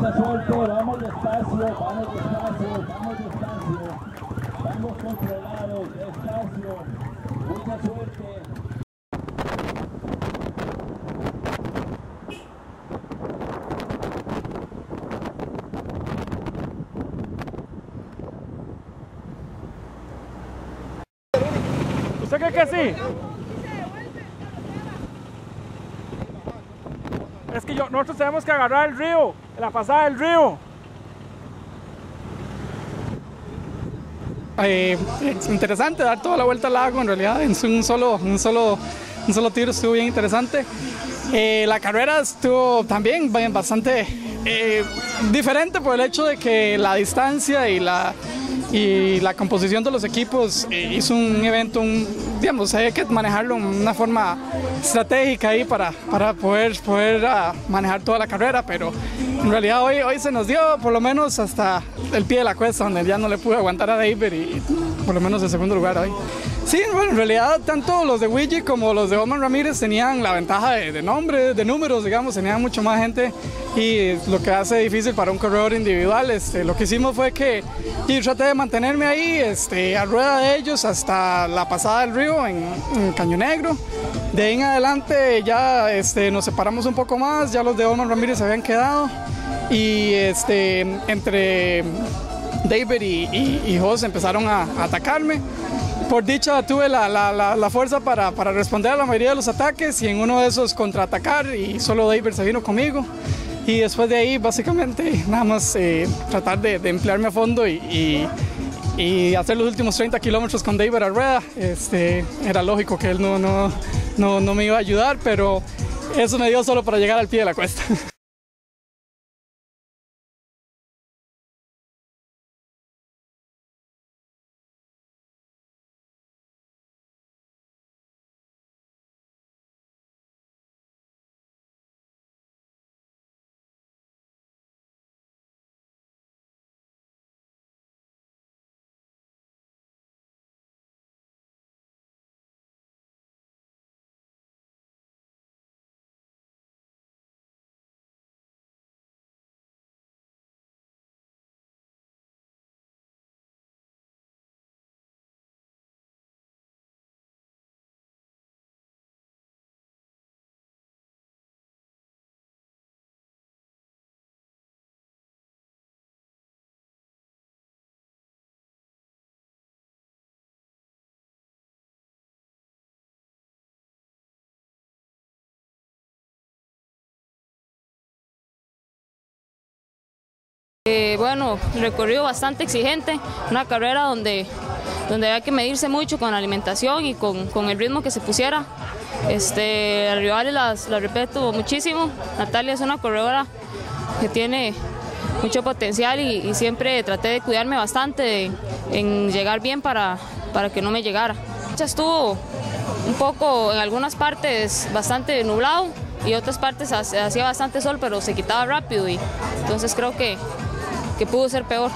Mucha suerte, vamos despacio, vamos despacio, vamos despacio. Vamos controlados, despacio. Mucha suerte. ¿Usted cree que sí? Es que yo, nosotros tenemos que agarrar el río, la pasada del río. Eh, es interesante dar toda la vuelta al lago, en realidad, en un solo, un solo, un solo tiro estuvo bien interesante. Eh, la carrera estuvo también bastante eh, diferente por el hecho de que la distancia y la, y la composición de los equipos eh, hizo un evento, un, digamos, hay que manejarlo de una forma estratégica ahí para, para poder, poder uh, manejar toda la carrera, pero en realidad hoy, hoy se nos dio por lo menos hasta el pie de la cuesta, donde ya no le pude aguantar a David y por lo menos el segundo lugar hoy. Sí, bueno, en realidad tanto los de Ouija como los de Oman Ramírez tenían la ventaja de, de nombre, de números, digamos, tenían mucho más gente y lo que hace difícil para un corredor individual. Este, lo que hicimos fue que y traté de mantenerme ahí este, a rueda de ellos hasta la pasada del río en, en Caño Negro. De ahí en adelante ya este, nos separamos un poco más, ya los de Oman Ramírez se habían quedado y este, entre David y, y, y Jos empezaron a, a atacarme por dicha tuve la, la, la, fuerza para, para, responder a la mayoría de los ataques y en uno de esos contraatacar y solo David se vino conmigo. Y después de ahí básicamente nada más eh, tratar de, emplearme a fondo y, y, hacer los últimos 30 kilómetros con David a rueda. Este, era lógico que él no, no, no, no me iba a ayudar, pero eso me dio solo para llegar al pie de la cuesta. bueno, recorrido bastante exigente, una carrera donde, donde había que medirse mucho con la alimentación y con, con el ritmo que se pusiera. Este, rivales las, respeto muchísimo. Natalia es una corredora que tiene mucho potencial y, y siempre traté de cuidarme bastante de, en llegar bien para, para que no me llegara. Ya estuvo un poco en algunas partes bastante nublado y otras partes hacía bastante sol pero se quitaba rápido y entonces creo que, que pudo ser peor.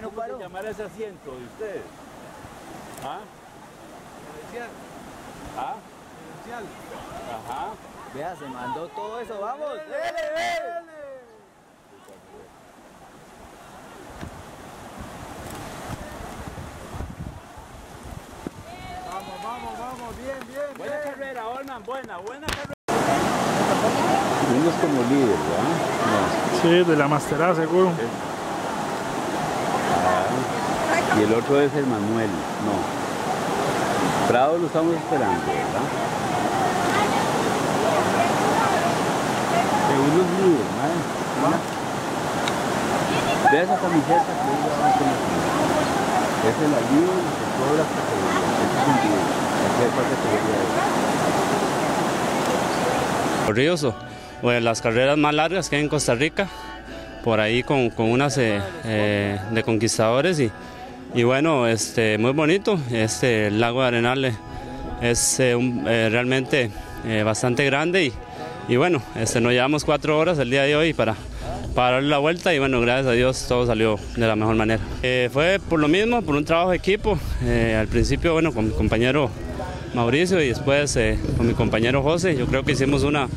¿Cómo se llamará ese asiento de ustedes? ¿Ah? ¿Ah? Ajá. Vea, se mandó todo eso, vamos. ¡Dele, dele! Vamos, vamos, vamos, bien, bien. Buena bien. carrera, Olman, buena, buena carrera. Uno es como líder, ¿verdad? Sí, de la Masterá, seguro. Y el otro es el Manuel, no. Prado lo estamos esperando, ¿verdad? De esa camiseta que yo llevaba con la Es el ayudo de todas las categorías. Es un categoría de Corrioso, bueno, las carreras más largas que hay en Costa Rica, por ahí con, con unas eh, eh, de conquistadores y, y bueno, este, muy bonito, este el lago de Arenales es eh, eh, realmente eh, bastante grande y, y bueno, este, nos llevamos cuatro horas el día de hoy para, para darle la vuelta y bueno, gracias a Dios todo salió de la mejor manera. Fue por lo mismo, por un trabajo de equipo, al principio bueno, con mi compañero Mauricio y después con mi compañero José, yo creo que hicimos una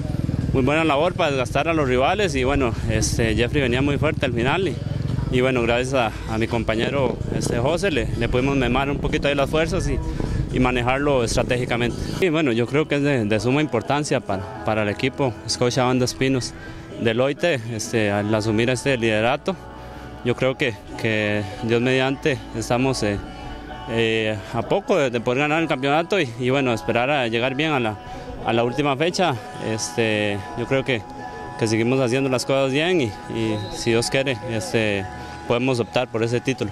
muy buena labor para desgastar a los rivales y bueno, este, Jeffrey venía muy fuerte al final y bueno, gracias a, mi compañero este, José le, le pudimos memar un poquito ahí las fuerzas y, manejarlo estratégicamente. Y bueno, yo creo que es de, suma importancia para, para el equipo Scotia Banda Espinos Deloitte este, al asumir este liderato. Yo creo que, que Dios mediante estamos eh, eh, a poco de, de poder ganar el campeonato y, y bueno, esperar a llegar bien a la, a la última fecha. Este, yo creo que, que seguimos haciendo las cosas bien y, y si Dios quiere, este, podemos optar por ese título.